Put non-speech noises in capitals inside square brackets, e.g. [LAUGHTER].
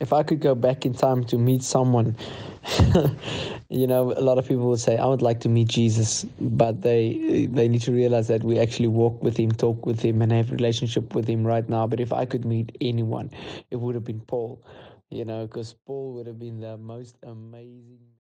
if I could go back in time to meet someone, [LAUGHS] you know, a lot of people would say, I would like to meet Jesus, but they they need to realize that we actually walk with him, talk with him, and have relationship with him right now. But if I could meet anyone, it would have been Paul, you know, because Paul would have been the most amazing.